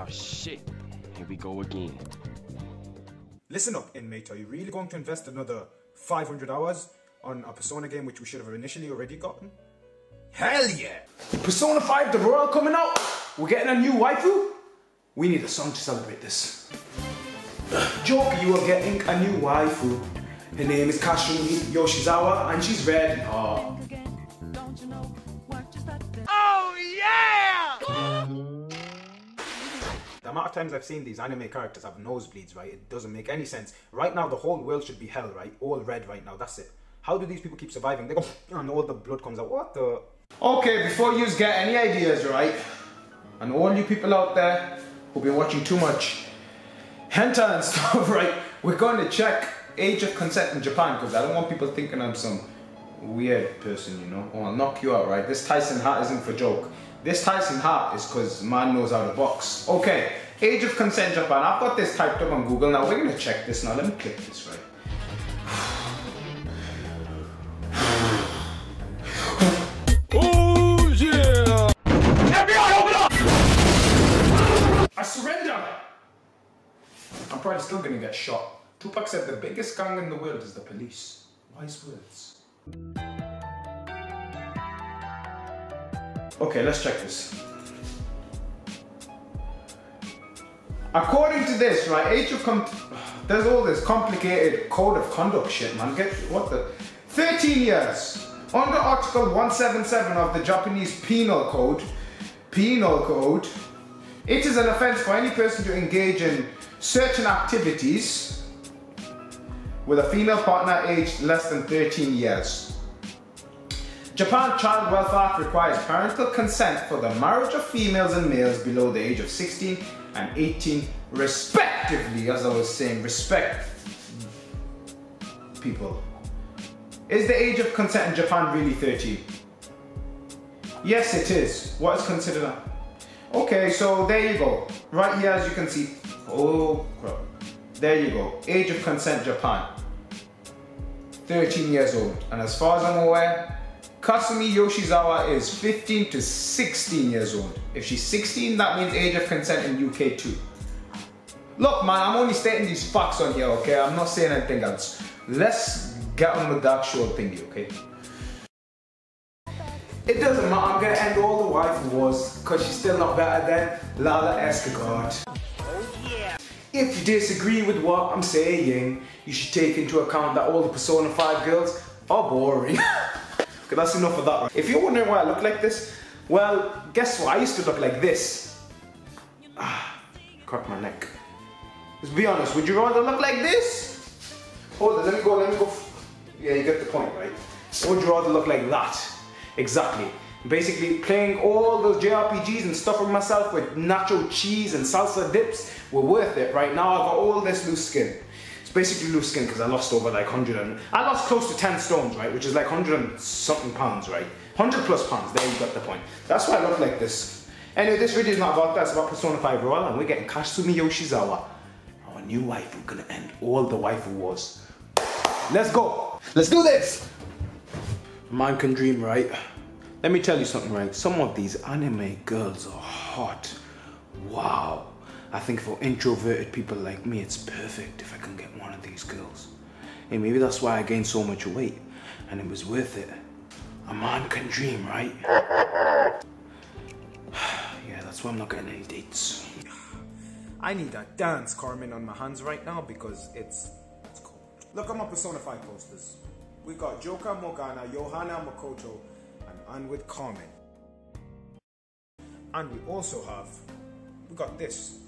Oh shit. Here we go again. Listen up, inmate. Are you really going to invest another 500 hours on a Persona game which we should have initially already gotten? Hell yeah! Persona 5 The Royal coming out. We're getting a new waifu. We need a song to celebrate this. Joke, you are getting a new waifu. Her name is Kasumi Yoshizawa and she's red. Amount of times I've seen these anime characters have nosebleeds, right? It doesn't make any sense. Right now, the whole world should be hell, right? All red right now, that's it. How do these people keep surviving? They go, and all the blood comes out. What the? Okay, before you get any ideas, right? And all you people out there who've been watching too much hentai and stuff, right? We're going to check age of consent in Japan because I don't want people thinking I'm some weird person, you know? or I'll knock you out, right? This Tyson hat isn't for joke. This Tyson hat is because man knows how to box. Okay, age of consent Japan. I've got this typed up on Google. Now we're gonna check this now. Let me click this right. Oh yeah! FBI, open up! I surrender! I'm probably still gonna get shot. Tupac said the biggest gang in the world is the police. Wise words. Okay, let's check this. According to this, right, age of com- there's all this complicated code of conduct shit, man. Get what the 13 years under Article 177 of the Japanese Penal Code. Penal Code. It is an offense for any person to engage in certain activities with a female partner aged less than 13 years. Japan Child Welfare Act requires parental consent for the marriage of females and males below the age of 16 and 18 respectively, as I was saying, respect people. Is the age of consent in Japan really 13? Yes, it is. What is considered a... Okay, so there you go. Right here, as you can see. Oh, crap. There you go. Age of consent, Japan. 13 years old. And as far as I'm aware, Kasumi Yoshizawa is 15 to 16 years old. If she's 16, that means age of consent in UK too. Look, man, I'm only stating these facts on here, okay? I'm not saying anything else. Let's get on with the actual thingy, okay? It doesn't matter, I'm gonna end all the wife wars because she's still not better than Lala Escargot. Oh, if you disagree with what I'm saying, you should take into account that all the Persona 5 girls are boring. okay, that's enough of that. If you're wondering why I look like this, well, guess what? I used to look like this. Ah, crack my neck. Let's be honest, would you rather look like this? Hold on, let me go, let me go. Yeah, you get the point, right? Would you rather look like that? Exactly. Basically, playing all those JRPGs and stuffing myself with nacho cheese and salsa dips were worth it. Right now, I've got all this loose skin. Basically loose skin because I lost over like 100 and I lost close to 10 stones, right? Which is like 100 and something pounds, right? 100 plus pounds. There you got the point. That's why I look like this. Anyway, this video is not about that. It's about Persona 5 Royal, and we're getting Kasumi Yoshizawa, our new waifu, gonna end all the waifu wars. Let's go. Let's do this. Man can dream, right? Let me tell you something, right? Some of these anime girls are hot. Wow. I think for introverted people like me, it's perfect if I can get one of these girls. And maybe that's why I gained so much weight, and it was worth it. A man can dream, right? yeah, that's why I'm not getting any dates. I need a dance Carmen on my hands right now because it's it's cold. Look at my Persona 5 posters. We got Joker Morgana, Johanna Makoto, and Onward Carmen. And we also have, we got this.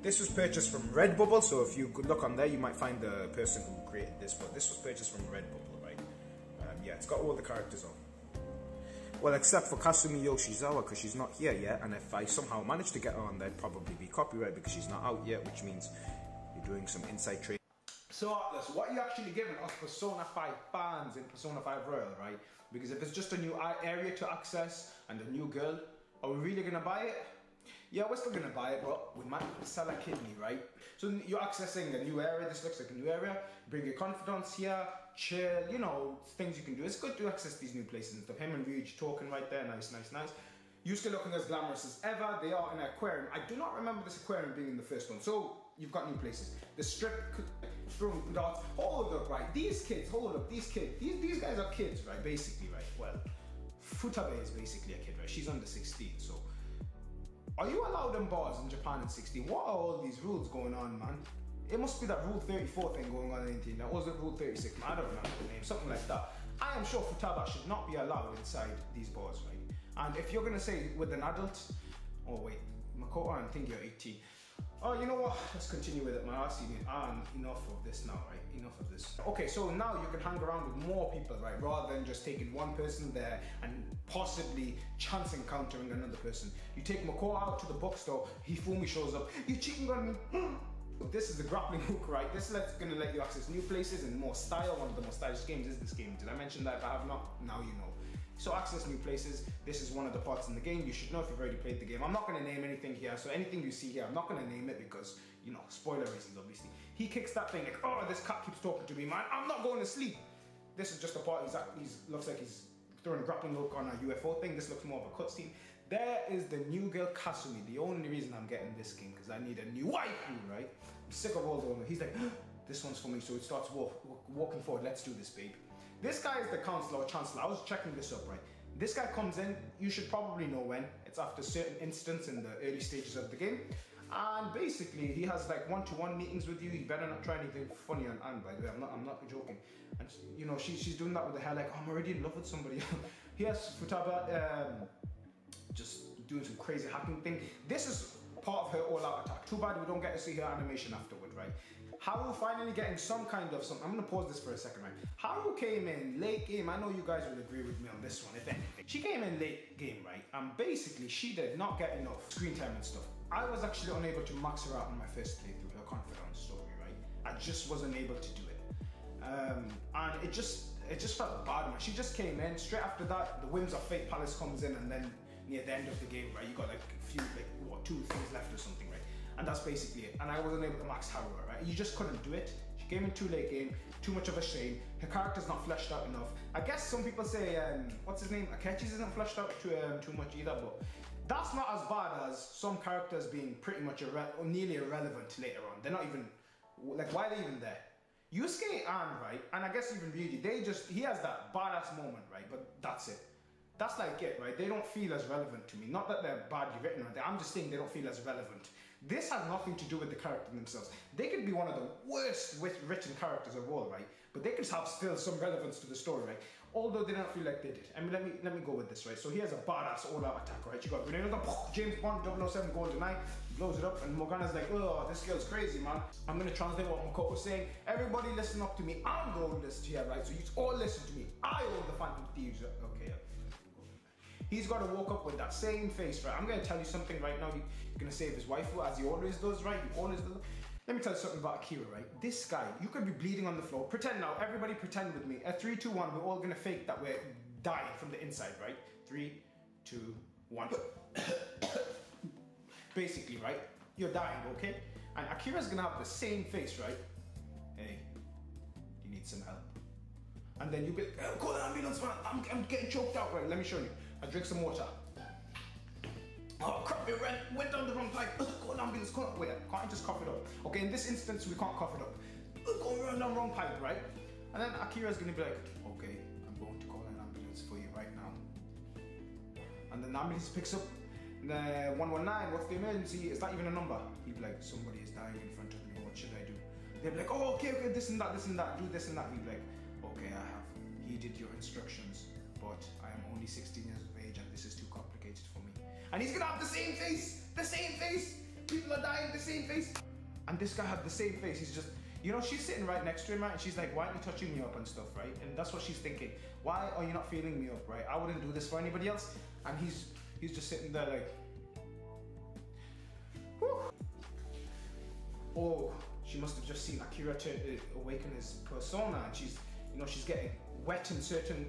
This was purchased from Redbubble, so if you look on there, you might find the person who created this, but this was purchased from Redbubble, right? Um, yeah, it's got all the characters on. Well, except for Kasumi Yoshizawa, because she's not here yet, and if I somehow manage to get her on, there'd probably be copyright because she's not out yet, which means you're doing some inside trade. So, Atlus, what are you actually giving us Persona 5 fans in Persona 5 Royal, right? Because if it's just a new area to access and a new girl, are we really gonna buy it? Yeah, we're still gonna buy it, but we might sell a kidney, right? So you're accessing a new area. This looks like a new area. Bring your confidants here, chill. You know things you can do. It's good to access these new places and stuff. Him and Ryuji talking right there, nice, nice, nice. Yusuke looking as glamorous as ever. They are in an aquarium. I do not remember this aquarium being in the first one. So you've got new places. The strip throwing darts. Hold up, right? These kids, hold up, these kids. These, these guys are kids, right? Basically, right? Well, Futaba is basically a kid, right? She's under 16, so. Are you allowed in bars in Japan at 16? What are all these rules going on, man? It must be that Rule 34 thing going on in India. That Was it Rule 36? Man, I don't remember the name, something like that. I am sure Futaba should not be allowed inside these bars, right? And if you're gonna say with an adult, oh wait, Makoto, I think you're 18. Oh, you know what? Let's continue with it, man. I've seen it. And ah, enough of this now, right? Enough of this. Okay, so now you can hang around with more people, right? Rather than just taking one person there and possibly chance encountering another person. You take Makoto out to the bookstore, Hifumi shows up. You cheating on me? This is the grappling hook, right? This is gonna let you access new places and more style. One of the most stylish games is this game. Did I mention that? If I have not, now you know. So access new places. This is one of the parts in the game. You should know if you've already played the game. I'm not gonna name anything here. So anything you see here, I'm not gonna name it because, you know, spoiler reasons, obviously. He kicks that thing like, oh, this cat keeps talking to me, man. I'm not going to sleep. This is just a part, he's, he's looks like he's throwing a grappling hook on a UFO thing. This looks more of a cutscene. There is the new girl Kasumi. The only reason I'm getting this game because I need a new waifu, right? I'm sick of all the He's like, this one's for me. So it starts walk, walking forward. Let's do this, babe. This guy is the counselor or chancellor. I was checking this up, right? This guy comes in, you should probably know when. It's after certain instance in the early stages of the game. And basically, he has like one-to-one meetings with you. You better not try anything funny on Ann, by the way. I'm not, I'm not joking. And you know, she, she's doing that with the hair like, oh, I'm already in love with somebody. he has Futaba um, just doing some crazy hacking thing. This is part of her all-out attack. Too bad we don't get to see her animation afterward, right? Haru finally getting some kind of some. I'm gonna pause this for a second, right? Haru came in late game. I know you guys will agree with me on this one, if anything. She came in late game, right? And basically, she did not get enough screen time and stuff. I was actually unable to max her out in my first playthrough, her confidant story, right? I just wasn't able to do it. Um, and it just it just felt bad, man. She just came in. Straight after that, the Whims of Fate Palace comes in, and then near the end of the game, right, you got like a few, like what, two things left or something, right? And that's basically it. And I wasn't able to max Haru, right? You just couldn't do it. She came in too late game, too much of a shame. Her character's not fleshed out enough. I guess some people say, um, what's his name? Akechi's isn't fleshed out too, um, too much either, but that's not as bad as some characters being pretty much irre- nearly irrelevant later on. They're not even, like, why are they even there? Yusuke and, right, and I guess even Ryuji, they just, he has that badass moment, right, but that's it. That's like it, right? They don't feel as relevant to me. Not that they're badly written I'm just saying they don't feel as relevant. This has nothing to do with the character themselves. They could be one of the worst written characters of all, right? But they could have still some relevance to the story, right? Although they don't feel like they did. I mean, let me let me go with this, right? So he has a badass all-out attack, right? You got Grenade, James Bond 007 GoldenEye, blows it up, and Morgana's like, oh, this girl's crazy, man. I'm gonna translate what Makoto was saying. Everybody listen up to me. I'm the oldest here, right? So you all listen to me. I own the Phantom Thieves. Okay. He's got to walk up with that same face, right? I'm going to tell you something right now. He's going to save his wife, as he always does, right? He always does. Let me tell you something about Akira, right? This guy, you could be bleeding on the floor. Pretend now, everybody pretend with me. At three, two, one, we're all gonna fake that we're dying from the inside, right? Three, two, one. Basically, right? You're dying, okay? And Akira's gonna have the same face, right? Hey, you need some help. And then you'll be like, call an ambulance, man. I'm, I'm getting choked out, right? Let me show you. I drink some water. Oh crap, it went, went down the wrong pipe. Call an ambulance, call Wait, can't I just cough it up? Okay, in this instance, we can't cough it up. Going around the wrong pipe, right? And then Akira's gonna be like, okay, I'm going to call an ambulance for you right now. And then the ambulance picks up the uh, 119, what's the emergency? Is that even a number? He'd be like, somebody is dying in front of me, what should I do? They'd be like, oh, okay, okay, this and that, this and that, do this and that. He'd be like, okay, I have heeded your instructions I am only 16 years of age and this is too complicated for me. And he's gonna have the same face, the same face. People are dying, the same face. And this guy had the same face. He's just, you know, she's sitting right next to him, right? And she's like, why aren't you touching me up and stuff, right? And that's what she's thinking. Why are you not feeling me up, right? I wouldn't do this for anybody else. And he's he's just sitting there like. Oh, she must have just seen Akira to uh, awaken his persona and she's, you know, she's getting wet in certain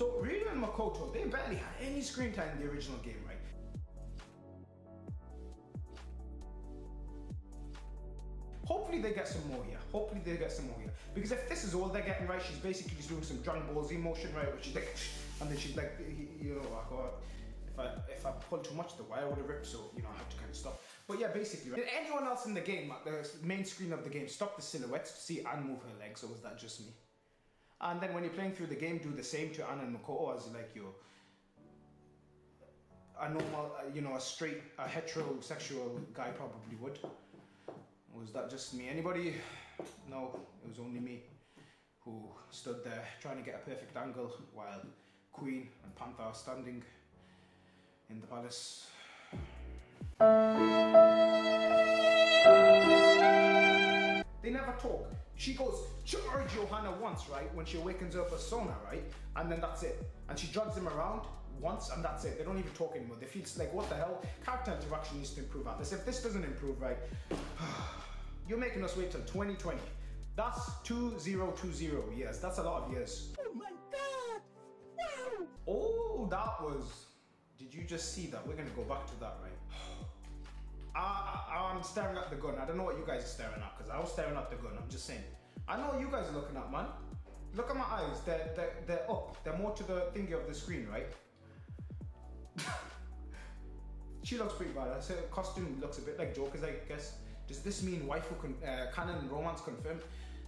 So Ryu and Makoto, they barely had any screen time in the original game, right? Hopefully they get some more here. Hopefully they get some more here. Because if this is all they're getting right, she's basically just doing some Dragon Ball Z motion, right? Where she's like, and then she's like, you know, oh God. If I if I pulled too much, the wire would have ripped. So you know, I had to kind of stop. But yeah, basically, right? did anyone else in the game, the main screen of the game, stop the silhouettes to see Ann move her legs, or was that just me? And then when you're playing through the game, do the same to Ann and Makoto as like your a normal, uh, you know, a straight, a heterosexual guy probably would. Was that just me? Anybody? No, it was only me who stood there trying to get a perfect angle while Queen and Panther are standing in the palace. They never talk. She goes, charge Johanna once, right? When she awakens her persona, right? And then that's it. And she drags him around once and that's it. They don't even talk anymore. They feel like, what the hell? Character interaction needs to improve at this. If this doesn't improve, right? You're making us wait till 2020. That's 2020 years. That's a lot of years. Oh my god! Wow! Oh, that was. Did you just see that? We're gonna go back to that, right? I, I'm staring at the gun. I don't know what you guys are staring at because I was staring at the gun. I'm just saying. I know what you guys are looking at, man. Look at my eyes. They're, they're, they're up. They're more to the thingy of the screen, right? she looks pretty bad. Her costume looks a bit like Joker's, I guess. Does this mean waifu con- uh, canon romance confirmed?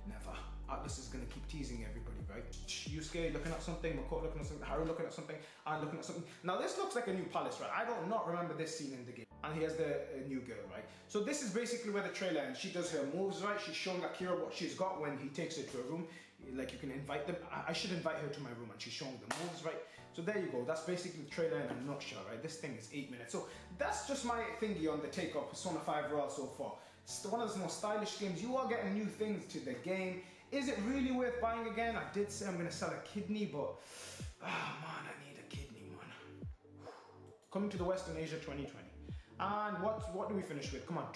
Never. Atlus is gonna keep teasing everybody, right? Yusuke looking at something, Makoto looking at something, Haru looking at something, and looking at something. Now this looks like a new palace, right? I don't not remember this scene in the game. And here's the uh, new girl, right? So this is basically where the trailer ends. She does her moves, right? She's showing Akira what she's got when he takes her to a room. Like you can invite them. I, I should invite her to my room and she's showing the moves, right? So there you go. That's basically the trailer in a nutshell, right? This thing is eight minutes. So that's just my thingy on the take of Persona 5 Royal so far. It's one of the most stylish games. You are getting new things to the game. Is it really worth buying again? I did say I'm gonna sell a kidney, but oh man, I need a kidney, man. Coming to the Western Asia 2020. And what what do we finish with? Come on.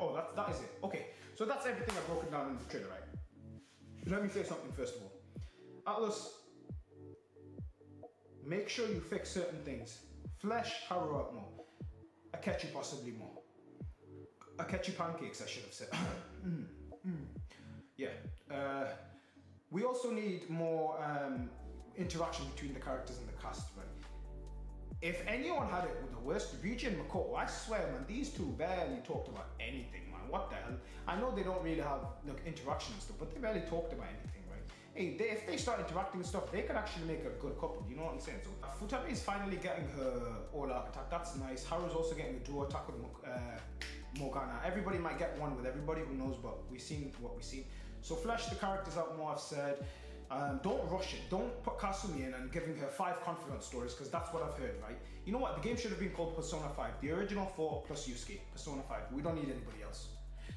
Oh, that, that is it. Okay, so that's everything I've broken down in the trailer, right? Let me say something first of all. Atlus, make sure you fix certain things. Flesh Haru up more. A Akechi possibly more. A Akechi pancakes, I should have said. mm. Uh, we also need more um, interaction between the characters and the right? If anyone had it with the worst, Ryuji and Makoto, I swear, man, these two barely talked about anything, man. What the hell? I know they don't really have like interaction and stuff, but they barely talked about anything, right? Hey, they, if they start interacting and stuff, they could actually make a good couple. You know what I'm saying? So uh, is finally getting her all-out attack. That's nice. Haru's also getting a duo attack with uh, Morgana. Everybody might get one with everybody. Who knows? But we've seen what we've seen. So flesh the characters out more. I've said. Um, don't rush it. Don't put Kasumi in and giving her five confidence stories because that's what I've heard, right? You know what? The game should have been called Persona 5. The original 4 plus Yusuke. Persona 5. We don't need anybody else.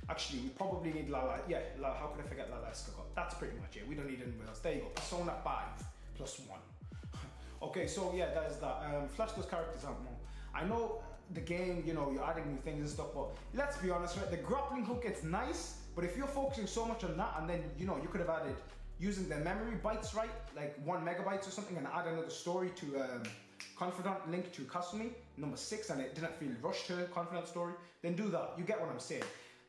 Actually, we probably need Lala. Yeah, Lala, how could I forget Lala Escargot? That's pretty much it. We don't need anybody else. There you go. Persona 5 plus 1. okay, so yeah, that is that. Um, flash those characters out more. I know the game, you know, you're adding new things and stuff, but let's be honest, right? The grappling hook, it's nice, but if you're focusing so much on that and then, you know, you could have added using the memory bytes right, like one megabytes or something, and add another story to um, confidant link to Kasumi, number six, and it didn't feel rushed to confidant story, then do that. You get what I'm saying.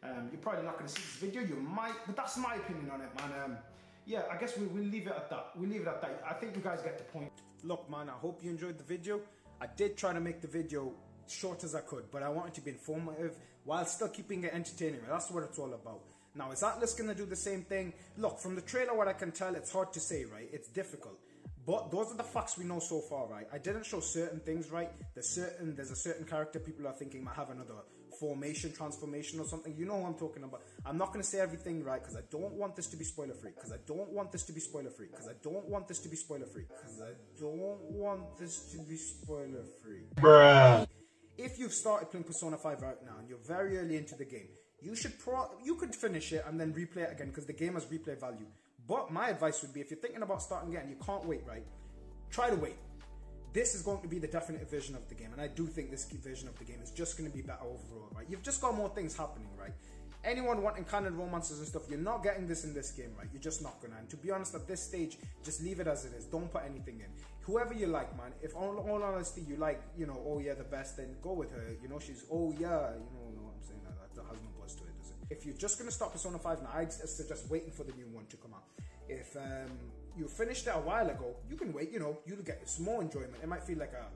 Um, you're probably not going to see this video, you might, but that's my opinion on it, man. Um, yeah, I guess we, we'll leave it at that. We'll leave it at that. I think you guys get the point. Look, man, I hope you enjoyed the video. I did try to make the video short as I could, but I wanted to be informative while still keeping it entertaining. That's what it's all about. Now, is Atlus going to do the same thing? Look, from the trailer, what I can tell, it's hard to say, right? It's difficult. But those are the facts we know so far, right? I didn't show certain things, right? There's certain, there's a certain character people are thinking might have another formation, transformation or something. You know what I'm talking about. I'm not going to say everything right because I don't want this to be spoiler free. Because I don't want this to be spoiler free. Because I don't want this to be spoiler free. Because I don't want this to be spoiler free. Bruh. If you've started playing Persona 5 right now and you're very early into the game, you should pro you could finish it and then replay it again because the game has replay value. But my advice would be if you're thinking about starting again, you can't wait, right? Try to wait. This is going to be the definitive version of the game, and I do think this version of the game is just going to be better overall, right? You've just got more things happening, right? Anyone wanting canon romances and stuff, you're not getting this in this game, right? You're just not gonna. And to be honest, at this stage, just leave it as it is. Don't put anything in. Whoever you like, man. If all, all honesty, you like, you know, oh yeah, the best, then go with her. You know, she's oh yeah, you know, If you're just gonna stop Persona 5 now, I'd suggest waiting for the new one to come out. If um, you finished it a while ago, you can wait. You know, you'll get some more enjoyment. It might feel like a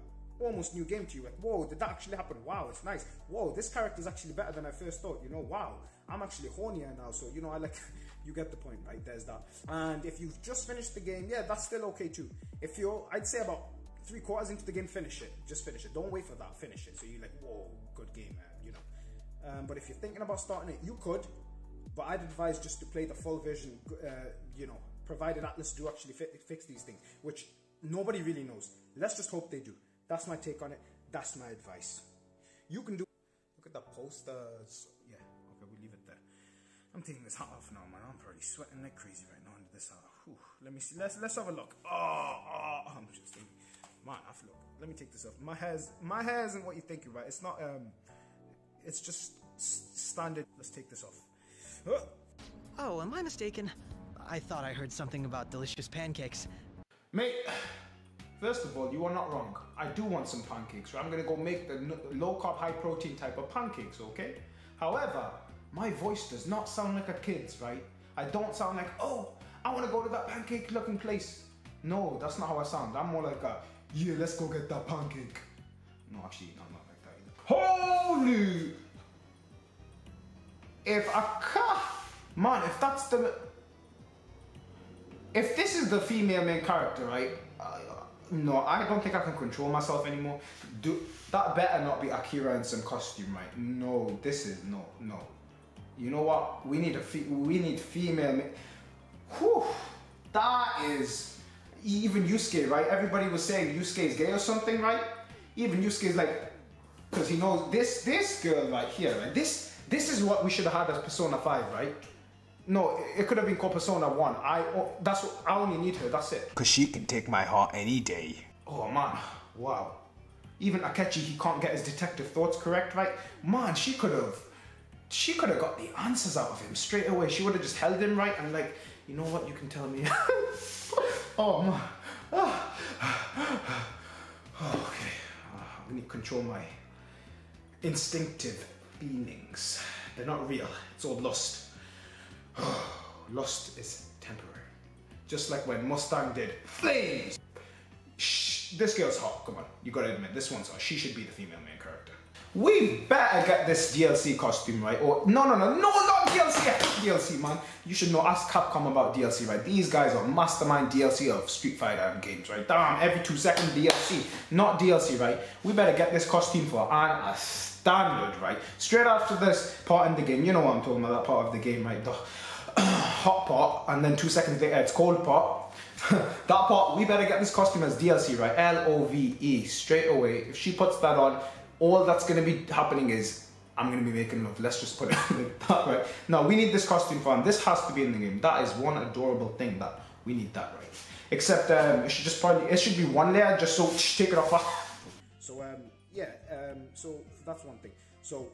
almost new game to you. Like, whoa, did that actually happen? Wow, it's nice. Whoa, this character is actually better than I first thought. You know, wow, I'm actually hornier now. So you know, I like. you get the point, right? There's that. And if you've just finished the game, yeah, that's still okay too. If you're, I'd say about three quarters into the game, finish it. Just finish it. Don't wait for that. Finish it. So you're like, whoa, good game, man. Um, but if you're thinking about starting it, you could. But I'd advise just to play the full version. Uh, you know, provided Atlus do actually fi- fix these things, which nobody really knows. Let's just hope they do. That's my take on it. That's my advice. You can do. Look at the posters. Yeah. Okay, we'll leave it there. I'm taking this hat off now, man. I'm probably sweating like crazy right now under this hat. Whew. Let me see. Let's let's have a look. Oh, oh I'm just man. I look. Let me take this off. My hair's my hair isn't what you think about. It's not. Um, it's just s- standard. Let's take this off. Oh, am I mistaken? I thought I heard something about delicious pancakes. Mate, first of all, you are not wrong. I do want some pancakes, right? I'm gonna go make the low carb, high protein type of pancakes, okay? However, my voice does not sound like a kid's, right? I don't sound like, oh, I wanna go to that pancake looking place. No, that's not how I sound. I'm more like a, yeah, let's go get that pancake. No, actually, I'm Holy! If a car, man, if that's the, if this is the female main character, right? Uh, no, I don't think I can control myself anymore. Do that better not be Akira in some costume, right? No, this is no, no. You know what? We need a fe- we need female. Ma- Whew, that is even Yusuke, right? Everybody was saying Yusuke is gay or something, right? Even Yusuke is like, because he knows this this girl right here, right? This this is what we should have had as Persona Five, right? No, it- could have been called Persona One. I oh, that's what I only need her. That's it. Cause she can take my heart any day. Oh man, wow. Even Akechi, he can't get his detective thoughts correct, right? Man, she could have, she could have got the answers out of him straight away. She would have just held him right and like, you know what? You can tell me. oh man. Oh, okay. Ah, I need to control my instinctive feelings. They're not real. It's all lust. lust is temporary. Just like when Mustang did Flames. Shh, this girl's hot. Come on, you gotta admit this one's hot. She should be the female main character. We better get this DLC costume right. Or no, no, no, no, not DLC. DLC, man. You should know. Ask Capcom about DLC, right? These guys are mastermind DLC of Street Fighter games, right? Damn, every two seconds DLC, not DLC, right? We better get this costume for and a standard, right? Straight after this part in the game, you know what I'm talking about. That part of the game, right? The hot pot, and then two seconds later it's cold pot. that part, we better get this costume as DLC, right? L O V E, straight away. If she puts that on, all that's gonna be happening is I'm gonna be making love. Let's just put it that, right? No, we need this costume for. This has to be in the game. That is one adorable thing that we need that, right? Except um, it should just probably it should be one layer just so take it off. So um, yeah, um, so that's one thing. So